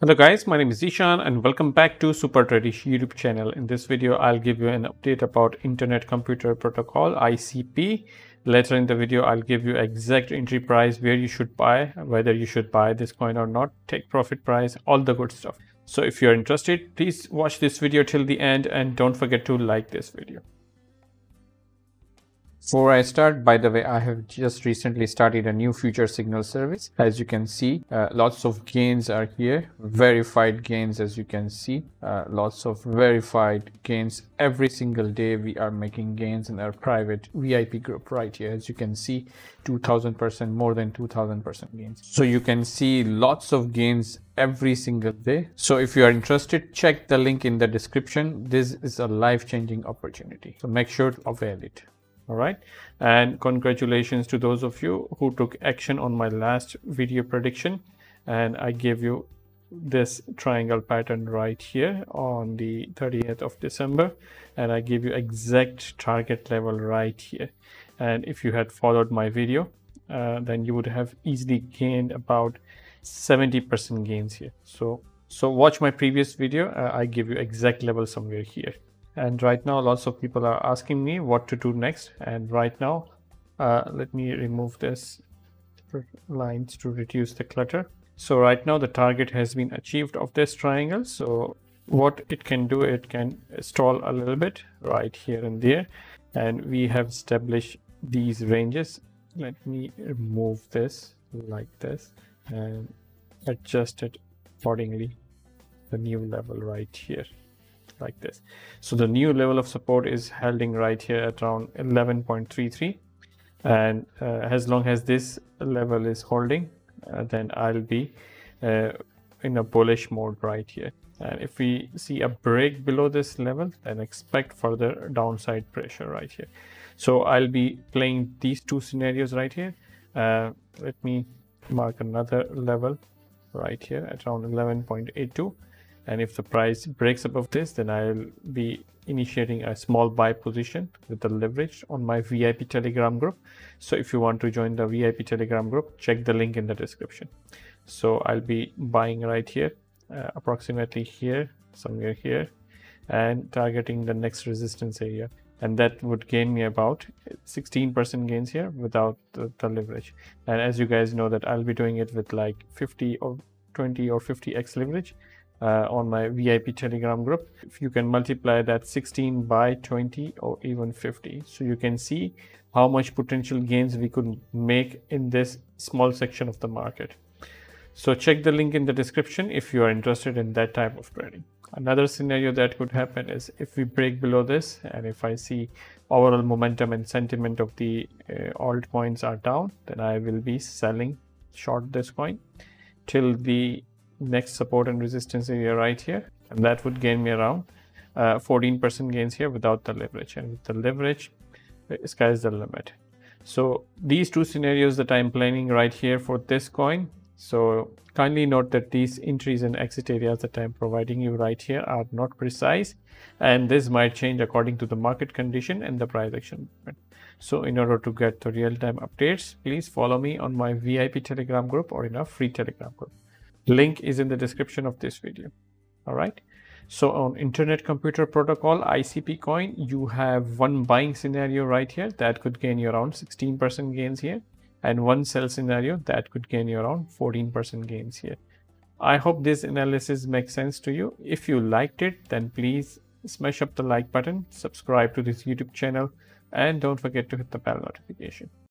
Hello guys, my name is Zishan and welcome back to Super Tradeish YouTube channel. In this video, I'll give you an update about Internet Computer Protocol ICP. Later in the video, I'll give you exact entry price, where you should buy, whether you should buy this coin or not, take profit price, all the good stuff. So if you're interested, please watch this video till the end and don't forget to like this video. Before I start, by the way, I have just recently started a new future signal service. As you can see, uh, lots of gains are here, verified gains as you can see, uh, lots of verified gains. Every single day we are making gains in our private VIP group right here. As you can see, 2000% more than 2000% gains. So you can see lots of gains every single day. So if you are interested, check the link in the description. This is a life-changing opportunity. So make sure to avail it all right. And congratulations to those of you who took action on my last video prediction. And i gave you this triangle pattern right here on the 30th of december. And i gave you exact target level right here. And if you had followed my video uh, then you would have easily gained about 70 percent gains here. So so watch my previous video. Uh, i give you exact level somewhere here and right now lots of people are asking me what to do next. And right now uh, let me remove this lines to reduce the clutter. So right now the target has been achieved of this triangle. So what it can do it can stall a little bit right here and there. And we have established these ranges. Let me remove this like this and adjust it accordingly. The new level right here like this. So the new level of support is holding right here at around 11.33 and uh, as long as this level is holding uh, then i'll be uh, in a bullish mode right here. And if we see a break below this level then expect further downside pressure right here. So i'll be playing these two scenarios right here. Uh, let me mark another level right here at around 11.82 and if the price breaks above this then I'll be initiating a small buy position with the leverage on my VIP telegram group. So if you want to join the VIP telegram group check the link in the description. So I'll be buying right here uh, approximately here somewhere here and targeting the next resistance area. And that would gain me about 16% gains here without the, the leverage. And as you guys know that I'll be doing it with like 50 or 20 or 50x leverage uh, on my VIP Telegram group. If you can multiply that 16 by 20 or even 50, so you can see how much potential gains we could make in this small section of the market. So check the link in the description if you are interested in that type of trading. Another scenario that could happen is if we break below this and if I see overall momentum and sentiment of the uh, altcoins are down, then I will be selling short this coin till the next support and resistance area right here and that would gain me around 14% uh, gains here without the leverage. And with the leverage uh, sky's the limit. So these two scenarios that i'm planning right here for this coin so kindly note that these entries and exit areas that i'm providing you right here are not precise and this might change according to the market condition and the price action. So in order to get the real-time updates please follow me on my vip telegram group or in a free telegram group link is in the description of this video. All right. So on internet computer protocol icp coin you have one buying scenario right here that could gain you around 16 percent gains here. And one sell scenario that could gain you around 14 percent gains here. I hope this analysis makes sense to you. If you liked it then please smash up the like button subscribe to this youtube channel and don't forget to hit the bell notification